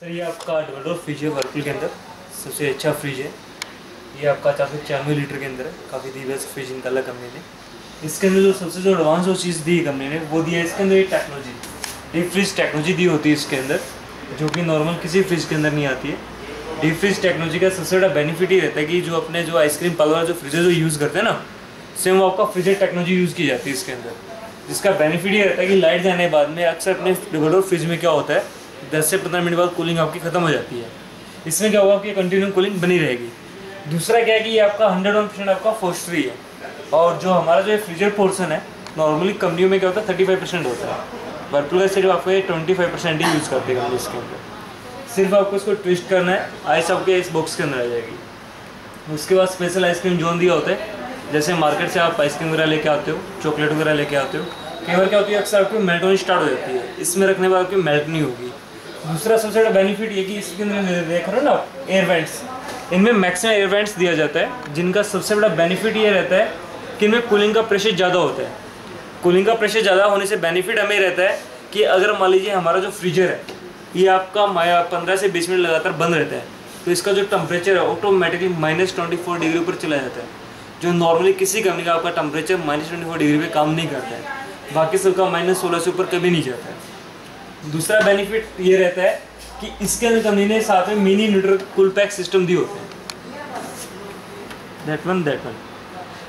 Sir, ये आपका double fridge है वर्लपूल के अंदर। सबसे अच्छा फ्रिज है। ये आपका चार सौ छियानवे लीटर के अंदर है। काफ़ी दी बेस्ट फ्रिज निकाला कंपनी ने इसके अंदर जो सबसे जो एडवांस जो चीज़ दी कंपनी ने वो दिया है इसके अंदर ये टेक्नोलॉजी डीप फ्रिज टेक्नोलॉजी दी होती है इसके अंदर, जो कि नॉर्मल किसी फ्रिज के अंदर नहीं आती है। डीप फ्रिज टेक्नोलॉजी का सबसे बड़ा बेनिफिट ये रहता है कि जो अपने जो आइसक्रीम पार्लर जो फ्रिज जो यूज़ करते हैं ना सेम वो आपका फ्रिजर टेक्नोलॉजी यूज़ की जाती है इसके अंदर। जिसका बेनिफिट ये रहता है कि लाइट जाने के बाद में अक्सर अपने डबल फ्रिज में क्या होता है दस से पंद्रह मिनट बाद कूलिंग आपकी ख़त्म हो जाती है। इसमें क्या होगा आपकी कंटिन्यू कूलिंग बनी रहेगी। दूसरा क्या है कि ये आपका हंड्रेड वन परसेंट आपका फोस्ट्री है। और जो हमारा जो फ्रीजर पोर्सन है नॉर्मली कंपनियों में क्या होता है थर्टी फाइव परसेंट होता है। वर्लपूल का सिर्फ़ आपको ये ट्वेंटी फाइव परसेंट ही यूज़ करते हैं इसके अंदर। सिर्फ़ आपको इसको ट्विस्ट करना है आइस आपके इस बॉक्स के अंदर आ जाएगी। उसके बाद स्पेशल आइसक्रीम जोन दिया होता है। जैसे मार्केट से आप आइसक्रीम वगैरह लेके आते हो चॉकलेट वगैरह लेके आते हो, कई बार क्या होती है, अक्सर आपकी मेल्ट होनी स्टार्ट हो जाती है। इसमें रखने बाद आपकी मेल्ट नहीं होगी। दूसरा सबसे बड़ा बेनिफिट ये कि इसके अंदर देख रहे हो ना एयर वेंट्स इनमें मैक्सिमम एयर वेंट्स दिया जाता है, जिनका सबसे बड़ा बेनिफिट ये रहता है कि इनमें कूलिंग का प्रेशर ज़्यादा होता है। कूलिंग का प्रेशर ज़्यादा होने से बेनिफिट हमें रहता है कि अगर मान लीजिए हमारा जो फ्रीजर है, ये आपका पंद्रह से बीस मिनट लगातार बंद रहता है तो इसका जो टेम्परेचर है automatically minus twenty four degree पर चला जाता है। जो नॉर्मली किसी कंपनी का आपका temperature minus twenty four degree पे काम नहीं करता है, बाकी सबका माइनस सोलह से ऊपर कभी नहीं जाता है। दूसरा बेनिफिट ये रहता है कि इसके अंदर कंपनी साथ में mini neutral cool pack system दिए होते हैं। दैट वन दैट वन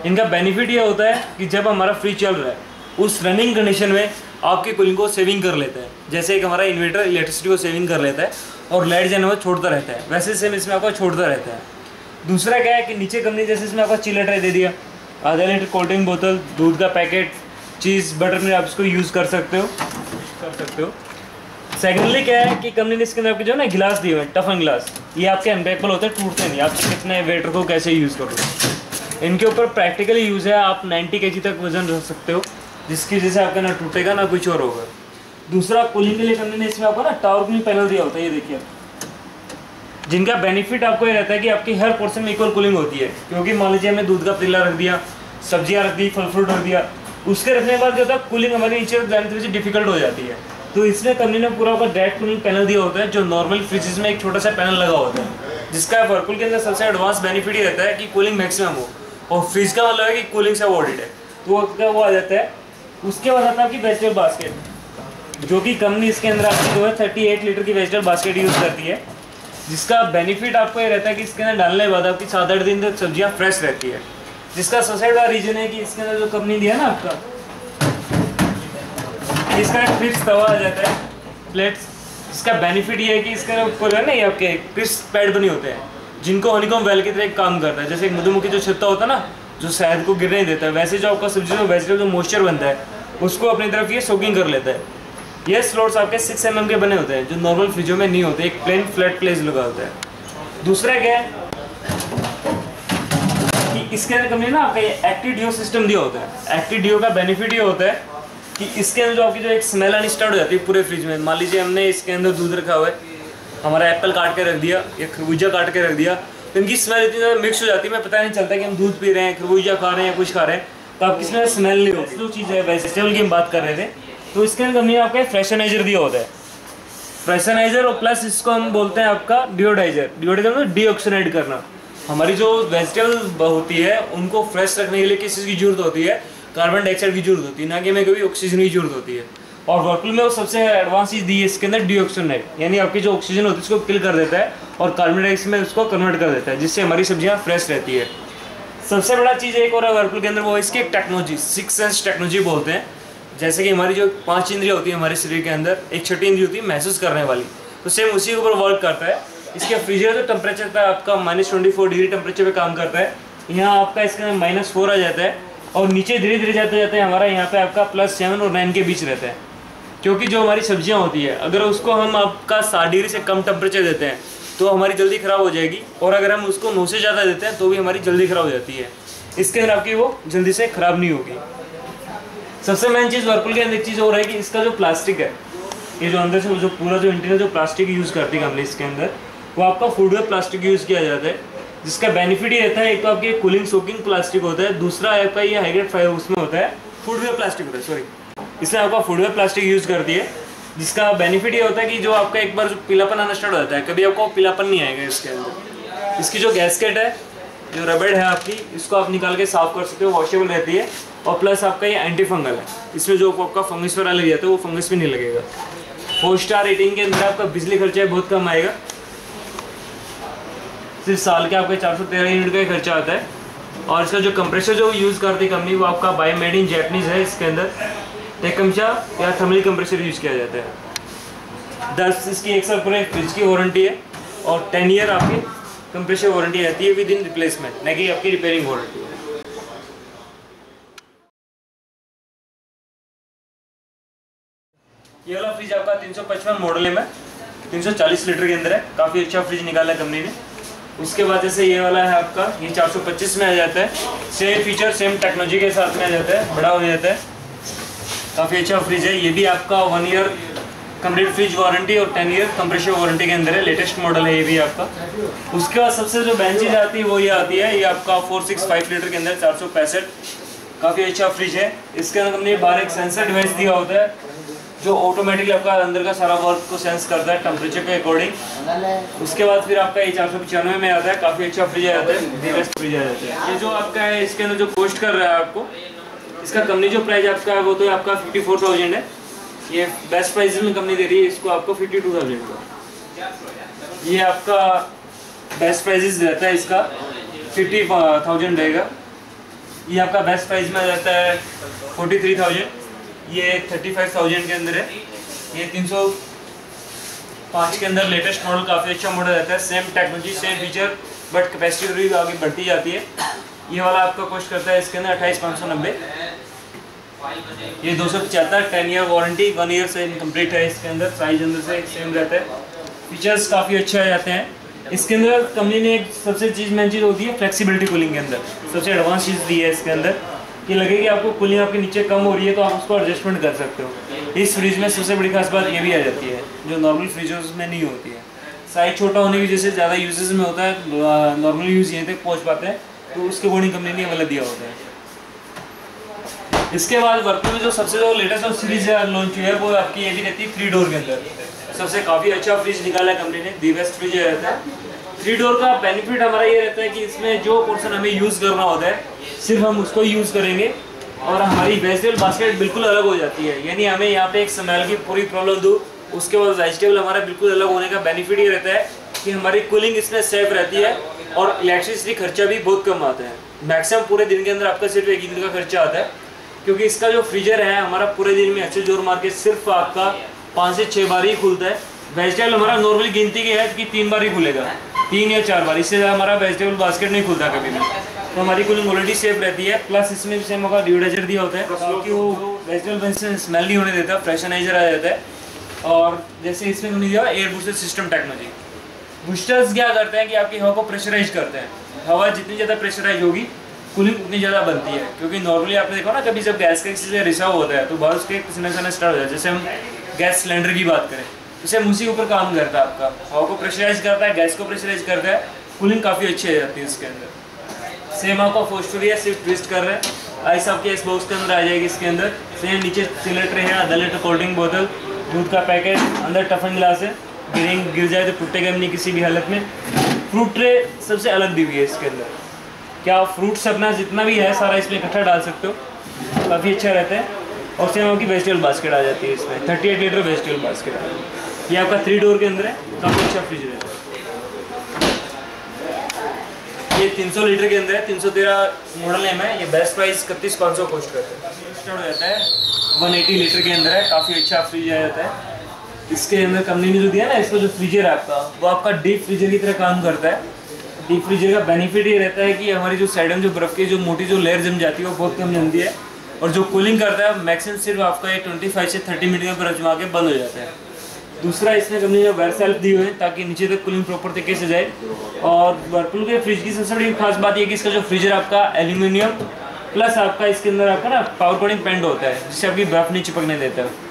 इनका बेनिफिट ये होता है कि जब हमारा फ्रिज चल रहा है, उस रनिंग कंडीशन में आपके कूलिंग को सेविंग कर लेता है। जैसे एक हमारा इन्वर्टर इलेक्ट्रिसिटी को सेविंग कर लेता है और लाइट जाने में छोड़ता रहता है। वैसे सेम इसमें आपका छोड़ता रहता है। दूसरा क्या है कि नीचे कंपनी जैसे इसमें आपका चिल्लर ट्रे दे दिया। आधा लीटर कोल्ड ड्रिंक बोतल दूध का पैकेट चीज़ बटर में आप इसको यूज़ कर सकते हो। कर सकते हो। सेकेंडली क्या है कि कंपनी ने इसके अंदर आपके जो है ना गिलास दिए हुए टफन गिलास ये आपके अनब्रेकेबल होते हैं, टूटते नहीं। आप कितने वेटर को कैसे यूज़ करोगे। इनके ऊपर प्रैक्टिकली यूज़ है, आप 90 के तक वज़न रख सकते हो। जिसकी वजह से आपका ना टूटेगा, ना कुछ और होगा। दूसरा कूलिंग के लिए कंपनी ने इसमें आपको ना टावर पैनल दिया होता है, ये देखिए जिनका बेनिफिट आपको ये रहता है कि आपकी हर पोर्सन में इक्वल कूलिंग होती है। क्योंकि मान लीजिए हमने दूध का पतीला रख दिया, सब्ज़ियाँ रख दी फल फ्रूट रख दिया, उसके रखने के बाद जो होता है कूलिंग हमारी नीचे जाने की डिफ़िकल्ट हो जाती है। तो इसमें कंपनी ने पूरा आपका डायरेक्ट कूलिंग पैनल दिया होता है, जो नॉर्मल फ्रिजेज में एक छोटा सा पैनल लगा होता है, जिसका वर्लपूल के अंदर सबसे एडवांस बेनिफिट ये रहता है कि कूलिंग मैक्सिमम हो। और फ्रिज का मतलब है कि कूलिंग से अवॉर्डेड है। तो वो वो आ जाता है, उसके बाद आता है आपकी वेजिटेबल बास्केट जो कि कंपनी इसके अंदर आपकी जो है थर्टी एट लीटर की वेजिटेबल बास्केट यूज़ करती है। जिसका बेनिफिट आपको ये रहता है कि इसके अंदर डालने के बाद आपकी सात आठ दिन तक सब्ज़ियाँ फ्रेश रहती है। जिसका सबसे बड़ा रीजन है कि इसके अंदर जो कंपनी दिया ना आपका इसका फिक्स तवा आ जाता है। प्लेट्स इसका बेनिफिट ये है कि इसका ऊपर है ना ये आपके क्रिस्प पैड बने होते हैं। जिनको हनीकॉम वेल की तरह काम करता है, जैसे एक मधुमक्खी जो छत्ता होता है ना, जो शहद को गिरने देता है, वैसे जो आपका सब्ज़ी में वेजिटेबल जो मॉइस्चर बनता है, उसको अपनी तरफ़ ये सोकिंग कर लेता है। ये स्लोट्स आपके सिक्स एम के बने होते हैं, जो नॉर्मल फ्रिजों में नहीं होते, एक प्लेन फ्लैट प्लेस लगा होता है। दूसरा क्या है? कि इसके अंदर कंपनी ना आपका एक्टिव डिओ सिस्टम दिया होता है। एक्टिव डिओ का बेनिफिट ये होता है कि इसके अंदर जो आपकी जो एक स्मेल आनी स्टार्ट हो जाती है पूरे फ्रिज में। मान लीजिए हमने इसके अंदर दूध रखा हुआ है, हमारा एप्पल काट के रख दिया, या खरबूजा काट के रख दिया तो इनकी स्मेल इतनी ज़्यादा मिक्स हो जाती है, मैं पता नहीं चलता कि हम दूध पी रहे हैं, खरबूजा खा रहे हैं कुछ खा रहे हैं तो आपकी इसमें स्मेल नहीं होती। जो चीज़ है वेजिटेबल की हम बात कर रहे थे। तो इसके अंदर कंपनी आपका फ्रेशनाइजर दिया होता है। फ्रेशनाइजर और प्लस इसको हम बोलते हैं आपका डिओडाइजर डिओडाइजर मतलब डीऑक्सीनाइड करना। हमारी जो वेजिटेबल होती है, उनको फ्रेश रखने के लिए किस चीज़ की ज़रूरत होती है? कार्बन डाइऑक्साइड की ज़रूरत होती है, ना कि हमें कभी ऑक्सीजन की ज़रूरत होती है। और वर्कल में वो सबसे एडवांस चीज़ दी है इसके अंदर डीऑक्सीनाइड यानी आपकी जो ऑक्सीजन होती है उसको किल कर देता है और कार्बन डाइऑक्साइड में उसको कन्वर्ट कर देता है, जिससे हमारी सब्ज़ियाँ फ्रेश रहती है। सबसे बड़ा चीज़ एक और है वर्कल के अंदर, वो इसकी एक टेक्नोलॉजी सिक्स सेंस टेक्नोलॉजी बोलते हैं। जैसे कि हमारी जो पाँच इंद्रिया होती है हमारे शरीर के अंदर, एक छठी इंद्री होती है महसूस करने वाली तो सेम उसी के ऊपर वर्क करता है। इसके फ्रीजर जो टेम्परेचर था आपका minus twenty four degree temperature पे काम करता है, यहाँ आपका इसके अंदर माइनस फोर आ जाता है। और नीचे धीरे धीरे जाते जाते हैं हमारा यहाँ पे आपका प्लस सेवन और नाइन के बीच रहता है। क्योंकि जो हमारी सब्ज़ियाँ होती है, अगर उसको हम आपका साठ डिग्री से कम टेम्परेचर देते हैं तो हमारी जल्दी ख़राब हो जाएगी और अगर हम उसको नौ से ज़्यादा देते हैं तो भी हमारी जल्दी ख़राब हो जाती है। इसके अंदर आपकी वो जल्दी से ख़राब नहीं होगी। सबसे मेन चीज़ वर्पुल के अंदर एक चीज़ रहा है कि इसका जो प्लास्टिक है, ये जो अंदर से जो पूरा जो इंटीरियर जो प्लास्टिक यूज़ करती है कंपनी इसके अंदर, वो आपका फूडवेयर प्लास्टिक यूज़ किया जाता है। जिसका बेनिफिट ये रहता है, एक तो आपके कूलिंग सोकिंग प्लास्टिक होता है, दूसरा आपका ये हाइग्रेड फाइव उसमें होता है फूडवेयर प्लास्टिक होता है सॉरी इसमें आपका फूडवेयर प्लास्टिक यूज़ करती है, जिसका बेनिफिट ये होता है कि जो आपका एक बार जो पीलापन आना स्टार्ट हो जाता है, कभी आपको पीलापन नहीं आएगा इसके अंदर. इसकी जो गैसकेट है, जो रबड़ है आपकी, इसको आप निकाल के साफ़ कर सकते हो वॉशेबल रहती है, और प्लस आपका ये एंटी फंगल है. इसमें जो आपका फंगस वगैरह लग जाता है, वो फंगस भी नहीं लगेगा. फोर स्टार रेटिंग के अंदर आपका बिजली खर्चा बहुत कम आएगा सिर्फ़ साल के आपके चार सौ तेरह यूनिट का ही खर्चा आता है। और इसका जो कंप्रेसर जो यूज़ करती है कंपनी वो आपका बायो मेड इन जैपनीज है इसके अंदर। टेकमशा या थर्मली कंप्रेसर यूज़ किया जाता है। दस इसकी एक साल पूरे फ्रिज की वारंटी है और टेन ईयर आपकी कंप्रेसर वारंटी रहती है विद इन रिप्लेसमेंट न कि आपकी रिपेयरिंग वारंटी है। ये वाला फ्रिज आपका 355 मॉडल है में। 340 लीटर के अंदर है। काफ़ी अच्छा फ्रिज निकाला है कंपनी ने। उसके बाद जैसे ये वाला है आपका, ये 425 में आ जाता है। सेम फीचर सेम टेक्नोलॉजी के साथ में आ जाता है, बड़ा हो जाता है। काफ़ी अच्छा फ्रिज है, ये भी आपका one year complete fridge warranty और टेन ईयर कंप्रेशर वारंटी के अंदर है लेटेस्ट मॉडल है ये भी आपका। उसके बाद सबसे जो बेंच चीज़ आती है, वो ये आती है, ये आपका फोर सिक्स फाइव लीटर के अंदर चार सौ पैंसठ। काफ़ी अच्छा फ्रिज है। इसके अंदर हमने बाहर एक सेंसर डिवाइस दिया होता है जो ऑटोमेटिकली आपका अंदर का सारा वर्क को सेंस करता है टेम्परेचर के अकॉर्डिंग उसके बाद फिर आपका ये चार सौ पचानवे में आता है, काफ़ी अच्छा फ्रिज आ जाता है फ्रिज आ जाता है। ये जो आपका है, इसके अंदर जो पोस्ट कर रहा है आपको, इसका कंपनी जो प्राइस आपका है, वो तो आपका फिफ्टी फोर थाउज़ेंड है। ये बेस्ट प्राइस में कंपनी दे रही है, इसको आपको फिफ्टी टू थाउज़ेंड का। ये आपका बेस्ट प्राइजेस रहता है इसका फिफ्टी थाउज़ेंड रहेगा। ये आपका बेस्ट प्राइस में रहता है फोर्टी थ्री थाउज़ेंड ये थर्टी फाइव थाउज़ेंड के अंदर है। ये तीन सौ पाँच के अंदर लेटेस्ट मॉडल काफ़ी अच्छा मॉडल रहता है। Same technology same feature but capacity भी आगे बढ़ती जाती है। ये वाला आपका कॉस्ट करता है इसके अंदर अट्ठाईस पाँच सौ नब्बे। ये दो सौ पचहत्तर ten year warranty one year से इनकम्प्लीट है इसके अंदर। साइज़ अंदर से सेम रहता है। फीचर्स काफ़ी अच्छे आ जाते हैं। इसके अंदर कंपनी ने एक सबसे चीज़ मेन चीज़ होती है फ्लेक्सिबिलिटी कूलिंग के अंदर। सबसे एडवांस चीज़ दी है इसके अंदर। कि लगे कि आपको कूलिंग आपके नीचे कम हो रही है तो आप उसको एडजस्टमेंट कर सकते हो। इस फ्रिज में सबसे बड़ी खास बात ये भी आ जाती है, जो नॉर्मल फ्रिजों में नहीं होती है। साइज़ छोटा होने की वजह से ज़्यादा यूजेज में होता है नॉर्मल यूज़ यहीं तक पहुँच पाते हैं तो उसके अकॉर्डिंग कंपनी ने वाला दिया होता है। इसके बाद वर्क में जो सबसे जो लेटेस्ट और सीरीज़ लॉन्च हुई है, वो आपकी ये भी रहती है थ्री डोर के अंदर। सबसे काफ़ी अच्छा फ्रिज निकाला है कंपनी ने दी बेस्ट फ्रिज रहता है थ्री डोर का बेनिफिट हमारा ये रहता है कि इसमें जो पोर्सन हमें यूज़ करना होता है, सिर्फ़ हम उसको यूज़ करेंगे और हमारी वेजिटेबल बास्केट बिल्कुल अलग हो जाती है। यानी हमें यहाँ पे एक स्मेल की पूरी प्रॉब्लम दो, उसके बाद वेजिटेबल हमारा बिल्कुल अलग होने का बेनिफिट ये रहता है कि हमारी कूलिंग इसमें सेफ़ रहती है और इलेक्ट्रिसिटी खर्चा भी बहुत कम आता है। मैक्सिमम पूरे दिन के अंदर आपका सिर्फ़ एक दिन का खर्चा आता है, क्योंकि इसका जो फ्रीजर है, हमारा पूरे दिन में अच्छे ज़ोर मार के सिर्फ़ आपका पाँच से छः बार ही खुलता है। वेजिटेबल हमारा नॉर्मली गिनती की है कि तीन बार ही खुलेगा तीन या चार बार। इससे हमारा वेजिटेबल बास्केट नहीं खुलता कभी भी। तो हमारी कूलिंग ऑलरेडी सेफ़ रहती है। प्लस इसमें भी सेम होगा डिओडाइजर दिया होता है। क्योंकि वो वेजिटेबल से स्मेल नहीं होने देता फ्रेशनाइजर आ जाता है। और जैसे इसमें हमने दिया air booster system technology boosters क्या करते हैं कि आपकी हवा को प्रेशराइज करते हैं। हवा जितनी ज़्यादा प्रेशराइज होगी कूलिंग उतनी ज़्यादा बनती है। क्योंकि नॉर्मली आपने देखा ना कभी जब गैस का किसी से रिसाव होता है तो बाहर उसके पसीना सना स्टार्ट हो जाता है। जैसे हम गैस सिलेंडर की बात करें। तो सेम उसी के ऊपर काम करता है आपका। हवा को प्रेशराइज करता है गैस को प्रेशराइज करता है। कूलिंग काफ़ी अच्छी हो जाती है इसके अंदर। सेम आपका फोस्टोरिया सिर्फ़ ट्विस्ट कर रहे हैं। आइस आपके इस बॉक्स के अंदर आ जाएगी इसके अंदर। सेम नीचे सिलेटर है, आधा लीटर कोल्ड ड्रिंक बोतल दूध का पैकेट अंदर टफन गिलास है। गिरिंग गिर जाए तो टूटेगा नहीं किसी भी हालत में। फ्रूट ट्रे सबसे अलग दी हुई है इसके अंदर। क्या फ्रूट्स अपना जितना भी है, सारा इसमें इकट्ठा डाल सकते हो? काफ़ी अच्छा रहता है। और सेम आपकी वेजिटेबल बास्केट आ जाती है इसमें। Thirty eight litre vegetable basket ये आपका थ्री डोर के अंदर है, काफ़ी अच्छा फ्रिज रहता है। ये 300 लीटर के अंदर है 313 मॉडल एम है, ये बेस्ट प्राइस इकतीस पाँच सौ कॉस्ट करता है। हो जाता है 180 लीटर के अंदर है, काफ़ी अच्छा फ्रिज आ जाता है। इसके अंदर कंपनी ने जो दिया ना इसका जो फ्रीजर है आपका, वो आपका डीप फ्रीजर की तरह काम करता है। डीप फ्रीजर का बेनिफिट ये रहता है कि हमारी जो साइड में जो बर्फ़ की, जो मोटी जो लेयर जम जाती है, वो बहुत कम जमती है। और जो कूलिंग करता है मैक्सिमम सिर्फ़ आपका ये ट्वेंटी फाइव से थर्टी मिनट में बर्फ़ जमा के बंद हो जाता है। दूसरा इसमें कंपनी ने वायर सेल्फ दी हुए है ताकि नीचे तक कूलिंग प्रॉपर तरीके से जाए। और वर्लपूल के फ्रिज की सबसे बड़ी खास बात यह कि इसका जो फ्रीजर आपका एल्यूमिनियम प्लस आपका इसके अंदर आपका ना पावर कोटिंग पेंट होता है, जिससे आपकी बर्फ़ नहीं चिपकने देता। है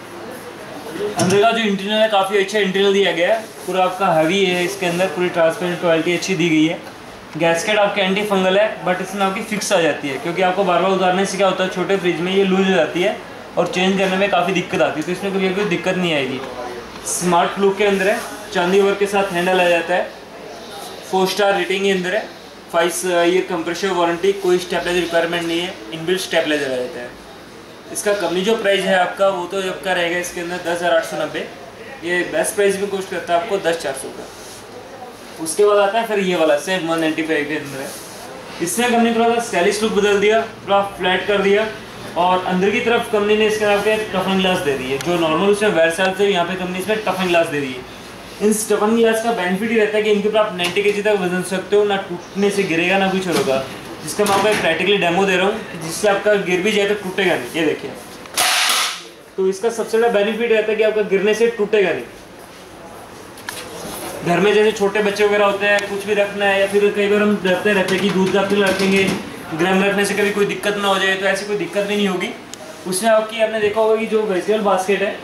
अंदर का जो इंटीरियर है, काफ़ी अच्छा इंटीरियर दिया गया है। पूरा आपका हैवी है इसके अंदर, पूरी ट्रांसपेरेंट क्वालिटी अच्छी दी गई है। गैसकेट आपके एंटी फंगल है बट इसमें आपकी फिक्स आ जाती है, क्योंकि आपको बार बार उतारने से क्या होता है, छोटे फ्रिज में ये लूज हो जाती है और चेंज करने में काफ़ी दिक्कत आती है। तो इसमें कभी कोई दिक्कत नहीं आएगी। स्मार्ट लुक के अंदर है। चांदी वर्क के साथ हैंडल आ जाता है। फोर स्टार रेटिंग के अंदर है। फाइव ईयर कंप्रेशर वारंटी कोई स्टेपलाइजर रिक्वायरमेंट नहीं है। इनबिल्ट स्टेपलाइजर आ जाता है। इसका कंपनी जो प्राइस है आपका, वो तो आपका रहेगा इसके अंदर दस हज़ार आठ सौ नब्बे। ये बेस्ट प्राइस भी कोस्ट करता है आपको दस चार सौ का। उसके बाद आता है फिर ये वाला सेम वन नाइन्टी फाइव के अंदर है। इसने कंपनी थोड़ा सा स्टाइलिश लुक बदल दिया, थोड़ा फ्लैट कर दिया। और अंदर की तरफ़ कंपनी ने इसके आपके टफन ग्लास दे दी है। जो नॉर्मल उसमें वेयर सेल थे, यहाँ पे कंपनी इसमें टफन ग्लास दे दी है। इन टफन ग्लास का बेनिफिट ही रहता है कि इनके ऊपर आप नाइन्टी के जी तक वज़न सकते हो, ना टूटने से गिरेगा, ना कुछ होगा। जिसका मैं आपको एक प्रैक्टिकली डेमो दे रहा हूँ जिससे आपका गिर भी जाए तो टूटेगा नहीं। ये देखिए। तो इसका सबसे बड़ा बेनिफिट रहता है कि आपका गिरने से टूटेगा नहीं। घर में जैसे छोटे बच्चे वगैरह होते हैं, कुछ भी रखना है, या फिर कई बार हम डरते रहते हैं कि दूध का पिल रखेंगे। गर्म रखने से कभी कोई दिक्कत ना हो जाए तो ऐसी कोई दिक्कत भी नहीं होगी। उसमें आपकी, आपने देखा होगा कि जो वेजिटेबल बास्केट है,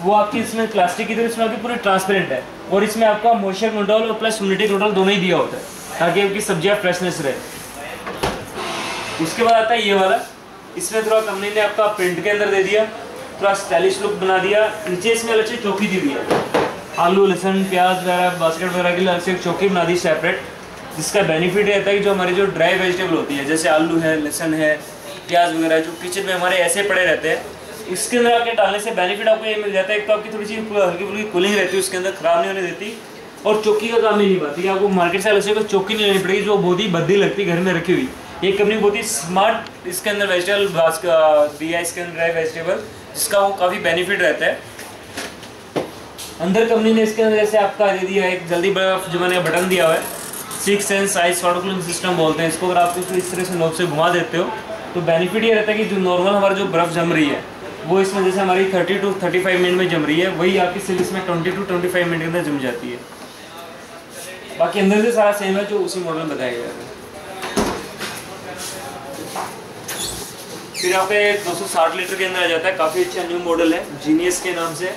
वो आपकी इसमें प्लास्टिक की तरह, इसमें आपकी पूरी ट्रांसपेरेंट है और इसमें आपका मॉइस्चर कंट्रोल और प्लस ह्यूमिडिटी कंट्रोल दोनों ही दिया होता है, ताकि आपकी सब्ज़ियाँ फ्रेशनेस रहे। उसके बाद आता है ये वाला। इसमें थोड़ा कंपनी ने आपका प्रिंट के अंदर दे दिया, थोड़ा स्टाइलिश लुक बना दिया, नीचे इसमें अलग से चौकी दी हुई है। आलू, लहसन, प्याज वगैरह बास्केट वगैरह के लिए अलग से चौकी बना दी सेपरेट जिसका बेनिफिट रहता है कि जो हमारी जो ड्राई वेजिटेबल होती है, जैसे आलू है, लहसन है, प्याज वगैरह जो किचन में हमारे ऐसे पड़े रहते हैं, इसके अंदर आके डालने से बेनिफिट आपको ये मिल जाता है। एक तो आपकी थोड़ी सी हल्की फुल्की कूलिंग रहती है, उसके अंदर खराब नहीं होने देती और चौकी का काम ही नहीं पाती आपको मार्केट से अलग चौकी नहीं लेनी पड़ेगी जो बहुत ही बद्दी लगती है घर में रखी हुई। ये कंपनी बहुत ही स्मार्ट इसके अंदर वेजिटेबल दिया इसके अंदर ड्राई वेजिटेबल जिसका वो काफ़ी बेनिफिट रहता है। अंदर कंपनी ने इसके अंदर जैसे आपका दे दिया एक जल्दी जो मैंने बटन दिया हुआ है। Six sense size auto system बोलते हैं। इसको अगर आप इसको इस तरह से नोब से घुमा देते हो तो बेनिफिट ये रहता है कि जो नॉर्मल हमारा जो बर्फ़ जम रही है, वो इसमें जैसे हमारी 30 टू 35 मिनट में जम रही है। वही आपकी सिर्फ़ इसमें 20 टू 25 मिनट के अंदर जम जाती है। बाकी अंदर से सारा सेम है जो उसी मॉडल में बताया गया है। फिर पे 260 लीटर के अंदर आ जाता है। काफ़ी अच्छा न्यू मॉडल है। जीनियस के नाम से।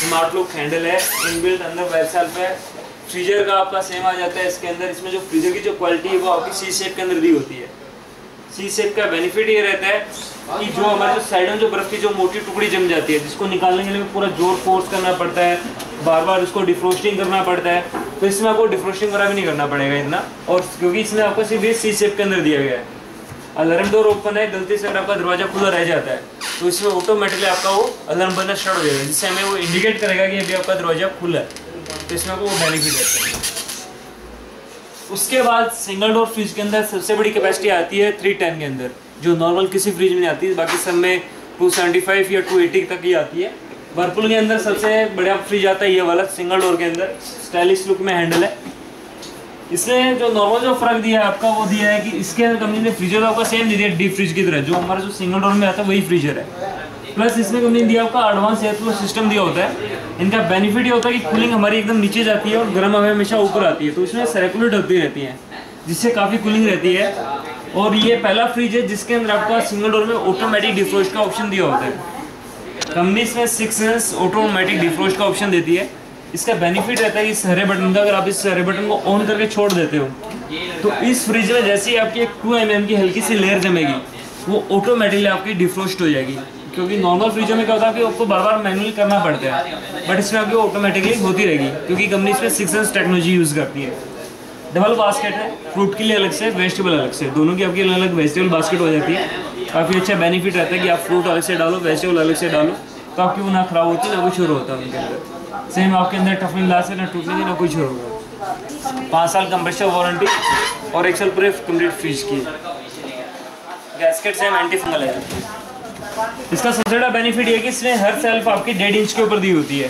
स्मार्ट लुक हैंडल है। इनबिल्ट अंदर वेल सेल्फ है। फ्रीजर का आपका सेम आ जाता है इसके अंदर। इसमें जो फ्रीजर की जो क्वालिटी है, वो आपकी सी शेप के अंदर दी होती है। सी शेप का बेनिफिट ये रहता है कि जो हमारे जो साइड में जो बर्फ़ की जो मोटी टुकड़ी जम जाती है, जिसको निकालने के लिए पूरा ज़ोर फोर्स करना पड़ता है बार बार उसको डिफ्रोस्टिंग करना पड़ता है तो इसमें आपको डिफ्रोस्टिंग वगैरह भी नहीं करना पड़ेगा इतना। और क्योंकि इसमें आपको सिर्फ़ ये सी शेप के अंदर दिया गया है। अलार्म डोर ओपन है गलती से अगर आपका दरवाज़ा खुला रह जाता है तो इसमें ऑटोमेटिकली आपका वो अलार्म बनना स्टार्ट हो जाएगा, जिससे हमें वो इंडिकेट करेगा कि अभी आपका दरवाज़ा खुला है। तो इसमें वो बेनिफिट रहता है। उसके बाद सिंगल डोर फ्रिज के अंदर सबसे बड़ी कैपेसिटी आती है थ्री टेन के अंदर, जो नॉर्मल किसी फ्रिज में नहीं आती, बाकी सब में टू सेवेंटी फाइव या टू एटी तक ही आती है। वर्पुल के अंदर सबसे बड़ा फ्रिज आता है ये वाला सिंगल डोर के अंदर। स्टाइलिश लुक में हैंडल है। इसमें जो नॉर्मल जो फ़र्क दिया है, आपका वो दिया है कि इसके अंदर कंपनी ने फ्रीजर आपका सेम दे दिया डीप फ्रिज की तरह। जो हमारा जो सिंगल डोर में आता है, वही फ्रीजर है। प्लस इसमें कंपनी ने दिया आपका एडवांस एयर फ्लो सिस्टम दिया होता है। इनका बेनिफिट ये होता है कि कूलिंग हमारी एकदम नीचे जाती है और गर्म हवा हमेशा ऊपर आती है। तो इसमें सर्कुलेट होती रहती है, जिससे काफ़ी कूलिंग रहती है। और ये पहला फ्रिज है, जिसके अंदर आपका सिंगल डोर में ऑटोमेटिक डिफ्रोस्ट का ऑप्शन दिया होता है। कंपनी इसमें सिक्स ऑटोमेटिक डिफ्रोस्ट का ऑप्शन देती है। इसका बेनिफिट रहता है इस हरे बटन का, अगर आप इस हरे बटन को ऑन करके छोड़ देते हो तो इस फ्रिज में जैसे ही आपकी एक टू एम की हल्की सी लेयर जमेगी, वो ऑटोमेटिकली आपकी डिफ्रोस्ट हो जाएगी। क्योंकि नॉर्मल फ्रिजों में क्या होता है कि आपको बार बार मैनुअल करना पड़ता है। बट इसमें आपकी ऑटोमेटिकली होती रहेगी, क्योंकि कंपनी इसमें सिक्स टेक्नोलॉजी यूज़ करती है। डबल बास्केट है फ्रूट के लिए अलग से वेजिटेबल अलग से। दोनों की आपकी अलग अलग वेजिटेबल बास्केट हो जाती है। काफ़ी अच्छा बेनिफिट रहता है कि आप फ्रूट अलग से डालो वेजिटेबल अलग से डालो तो आपकी वो ना खराब होती, ना कुछ और होता है उनके अंदर। सेम आपके अंदर टफिन ग्लास है ना टूटने की, ना कुछ होगा। पाँच साल कंप्रेशर वारंटी और एक साल पूरे कंप्लीट फ्रिज की। गैसकेट सेम एंटी फंगल है। इसका सबसे बड़ा बेनिफिट ये कि इसमें हर सेल्फ आपकी डेढ़ इंच के ऊपर दी होती है।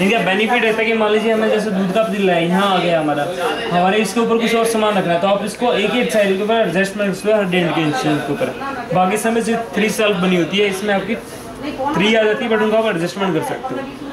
है बेनिफिट रहता है कि मान लीजिए हमें जैसे दूध का दिल है, यहाँ आ गया हमारा। हमारे इसके ऊपर कुछ और सामान रखना है तो आप इसको एक ही सेल के ऊपर एडजस्टमेंट पर डेढ़ इंच के ऊपर। बाकी समय सिर्फ़ थ्री सेल्फ बनी होती है, इसमें आपकी थ्री आ जाती है बट उनका आप एडजस्टमेंट कर सकते हो।